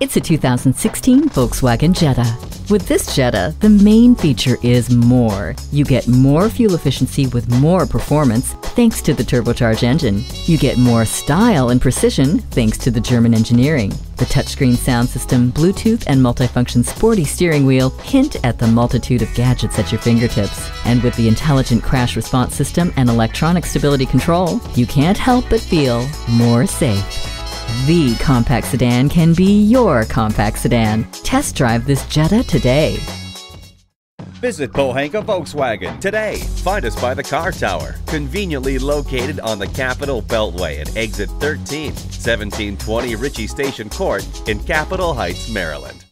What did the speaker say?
It's a 2016 Volkswagen Jetta. With this Jetta, the main feature is more. You get more fuel efficiency with more performance thanks to the turbocharged engine. You get more style and precision thanks to the German engineering. The touchscreen sound system, Bluetooth, and multifunction sporty steering wheel hint at the multitude of gadgets at your fingertips. And with the intelligent crash response system and electronic stability control, you can't help but feel more safe. The compact sedan can be your compact sedan. Test drive this Jetta today. Visit Pohanka Volkswagen today. Find us by the car tower, conveniently located on the Capitol Beltway at exit 13, 1720 Ritchie Station Court in Capitol Heights, Maryland.